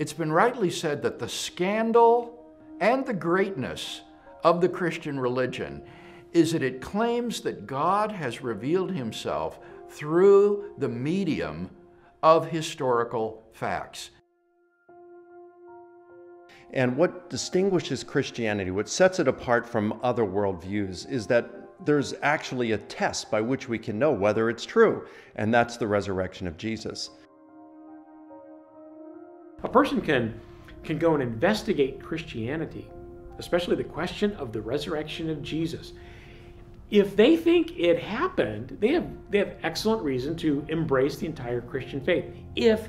It's been rightly said that the scandal and the greatness of the Christian religion is that it claims that God has revealed himself through the medium of historical facts. And what distinguishes Christianity, what sets it apart from other worldviews, is that there's actually a test by which we can know whether it's true, and that's the resurrection of Jesus. A person can, can go and investigate Christianity, especially the question of the resurrection of Jesus. If they think it happened, they have, they have excellent reason to embrace the entire Christian faith. If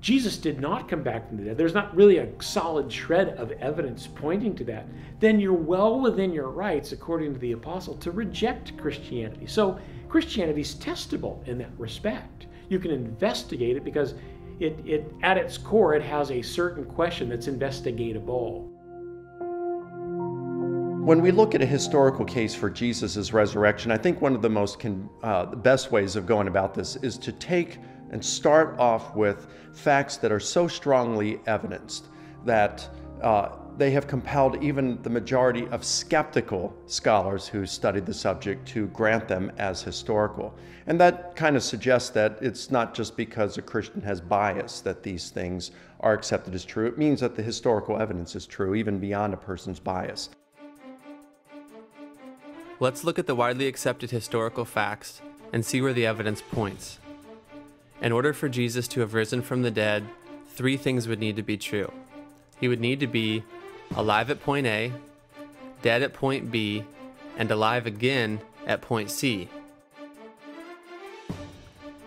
Jesus did not come back from the dead, there's not really a solid shred of evidence pointing to that, then you're well within your rights, according to the apostle, to reject Christianity. So Christianity is testable in that respect. You can investigate it because it, it, at its core, it has a certain question that's investigatable. When we look at a historical case for Jesus' resurrection, I think one of the most con, uh, the best ways of going about this is to take and start off with facts that are so strongly evidenced that uh, they have compelled even the majority of skeptical scholars who studied the subject to grant them as historical. And that kind of suggests that it's not just because a Christian has bias that these things are accepted as true. It means that the historical evidence is true, even beyond a person's bias. Let's look at the widely accepted historical facts and see where the evidence points. In order for Jesus to have risen from the dead, three things would need to be true. He would need to be alive at point A, dead at point B, and alive again at point C.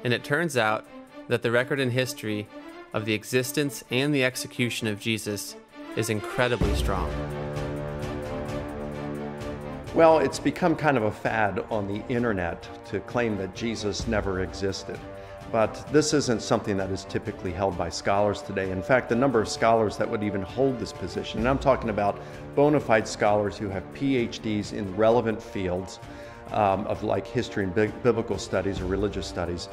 And it turns out that the record in history of the existence and the execution of Jesus is incredibly strong. Well, it's become kind of a fad on the internet to claim that Jesus never existed. But this isn't something that is typically held by scholars today. In fact, the number of scholars that would even hold this position, and I'm talking about bona fide scholars who have PhDs in relevant fields um, of like history and biblical studies or religious studies,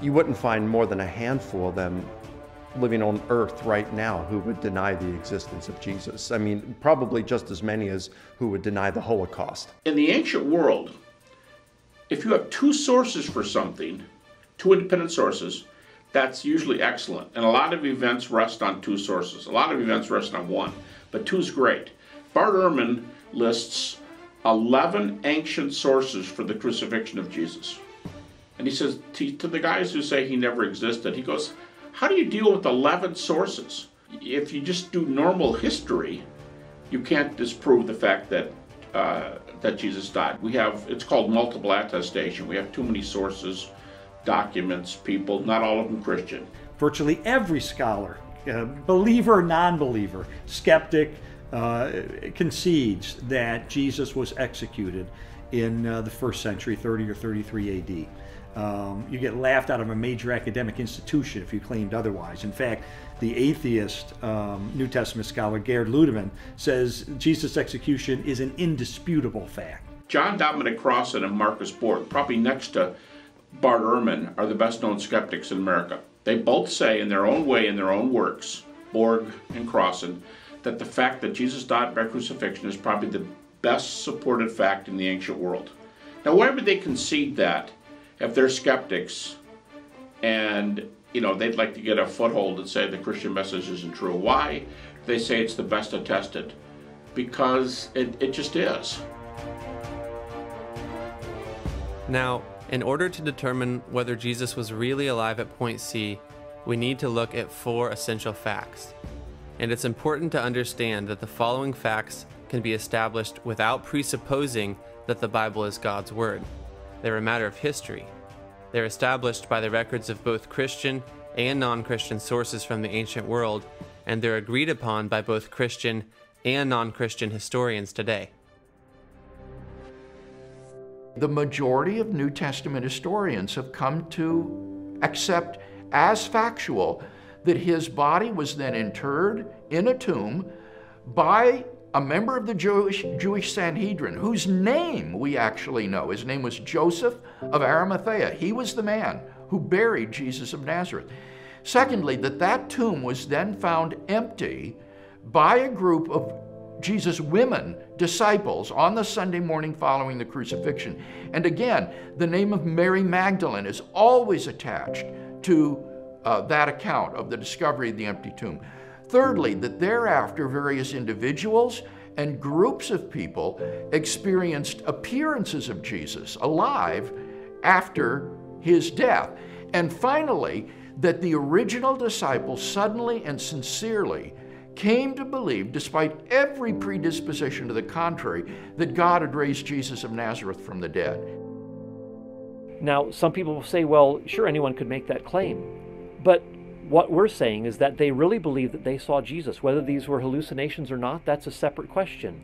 you wouldn't find more than a handful of them living on earth right now who would deny the existence of Jesus. I mean, probably just as many as who would deny the Holocaust. In the ancient world, if you have two sources for something, two independent sources, that's usually excellent. And a lot of events rest on two sources. A lot of events rest on one, but two is great. Bart Ehrman lists 11 ancient sources for the crucifixion of Jesus. And he says to, to the guys who say he never existed, he goes, how do you deal with 11 sources? If you just do normal history, you can't disprove the fact that uh, that Jesus died. We have, it's called multiple attestation. We have too many sources documents, people, not all of them Christian. Virtually every scholar, uh, believer, non believer, skeptic, uh, concedes that Jesus was executed in uh, the first century, 30 or 33 AD. Um, you get laughed out of a major academic institution if you claimed otherwise. In fact, the atheist um, New Testament scholar Gerd Ludemann says Jesus' execution is an indisputable fact. John Dominic Crossan and Marcus Borg, probably next to Bart Ehrman are the best known skeptics in America. They both say, in their own way, in their own works, Borg and Crossan, that the fact that Jesus died by crucifixion is probably the best supported fact in the ancient world. Now, why would they concede that if they're skeptics and you know they'd like to get a foothold and say the Christian message isn't true? Why? They say it's the best attested because it, it just is. Now, in order to determine whether Jesus was really alive at point C, we need to look at four essential facts. And it's important to understand that the following facts can be established without presupposing that the Bible is God's Word. They're a matter of history. They're established by the records of both Christian and non Christian sources from the ancient world, and they're agreed upon by both Christian and non Christian historians today. The majority of New Testament historians have come to accept as factual that his body was then interred in a tomb by a member of the Jewish, Jewish Sanhedrin, whose name we actually know. His name was Joseph of Arimathea. He was the man who buried Jesus of Nazareth. Secondly, that that tomb was then found empty by a group of Jesus' women disciples on the Sunday morning following the crucifixion. And again, the name of Mary Magdalene is always attached to uh, that account of the discovery of the empty tomb. Thirdly, that thereafter various individuals and groups of people experienced appearances of Jesus alive after his death. And finally, that the original disciples suddenly and sincerely came to believe, despite every predisposition to the contrary, that God had raised Jesus of Nazareth from the dead. Now, some people will say, well, sure, anyone could make that claim. But what we're saying is that they really believe that they saw Jesus. Whether these were hallucinations or not, that's a separate question.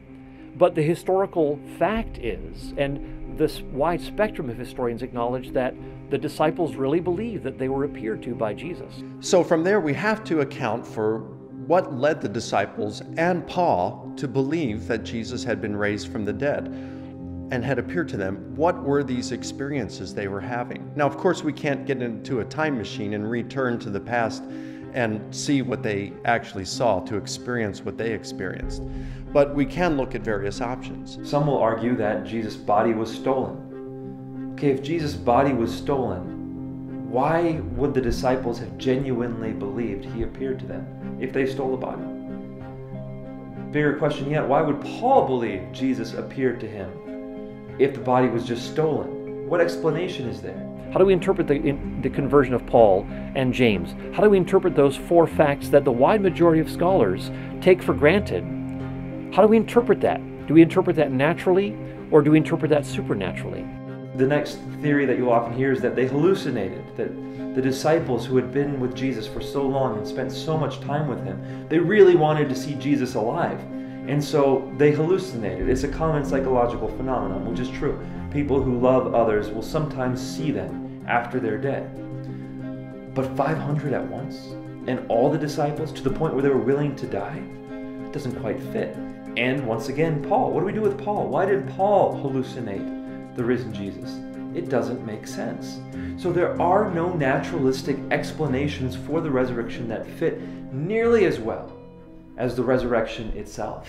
But the historical fact is, and this wide spectrum of historians acknowledge that the disciples really believed that they were appeared to by Jesus. So from there, we have to account for what led the disciples and Paul to believe that Jesus had been raised from the dead and had appeared to them, what were these experiences they were having? Now, of course, we can't get into a time machine and return to the past and see what they actually saw, to experience what they experienced. But we can look at various options. Some will argue that Jesus' body was stolen. Okay, if Jesus' body was stolen, why would the disciples have genuinely believed he appeared to them if they stole the body? Bigger question yet, why would Paul believe Jesus appeared to him if the body was just stolen? What explanation is there? How do we interpret the, in, the conversion of Paul and James? How do we interpret those four facts that the wide majority of scholars take for granted? How do we interpret that? Do we interpret that naturally or do we interpret that supernaturally? The next theory that you'll often hear is that they hallucinated, that the disciples who had been with Jesus for so long and spent so much time with him, they really wanted to see Jesus alive. And so they hallucinated. It's a common psychological phenomenon, which is true. People who love others will sometimes see them after they're dead. But 500 at once? And all the disciples to the point where they were willing to die? It doesn't quite fit. And once again, Paul. What do we do with Paul? Why did Paul hallucinate the risen Jesus? It doesn't make sense. So there are no naturalistic explanations for the resurrection that fit nearly as well as the resurrection itself.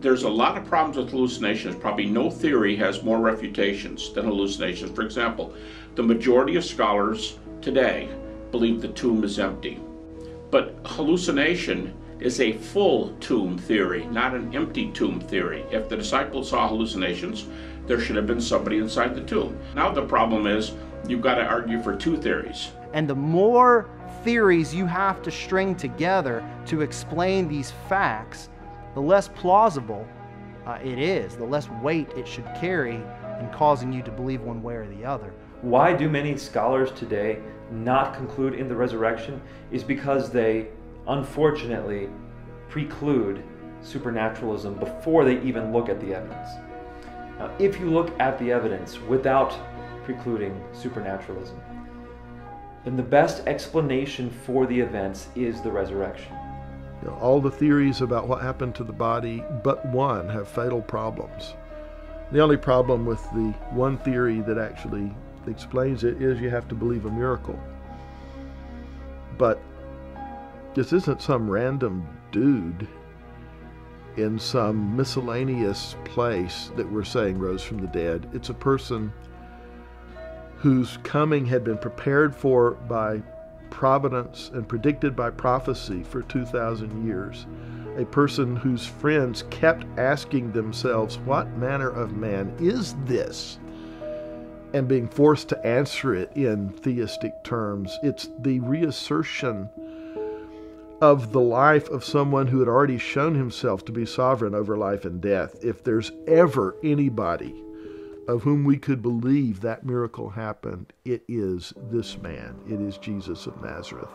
There's a lot of problems with hallucinations. Probably no theory has more refutations than hallucinations. For example, the majority of scholars today believe the tomb is empty. But hallucination is a full tomb theory, not an empty tomb theory. If the disciples saw hallucinations, there should have been somebody inside the tomb. Now the problem is you've got to argue for two theories. And the more theories you have to string together to explain these facts, the less plausible uh, it is, the less weight it should carry in causing you to believe one way or the other. Why do many scholars today not conclude in the resurrection is because they unfortunately preclude supernaturalism before they even look at the evidence. Now, if you look at the evidence without precluding supernaturalism, then the best explanation for the events is the resurrection. You know, all the theories about what happened to the body, but one, have fatal problems. The only problem with the one theory that actually explains it is you have to believe a miracle. But this isn't some random dude in some miscellaneous place that we're saying rose from the dead. It's a person whose coming had been prepared for by providence and predicted by prophecy for 2,000 years. A person whose friends kept asking themselves, What manner of man is this? And being forced to answer it in theistic terms. It's the reassertion of the life of someone who had already shown himself to be sovereign over life and death. If there's ever anybody of whom we could believe that miracle happened, it is this man. It is Jesus of Nazareth.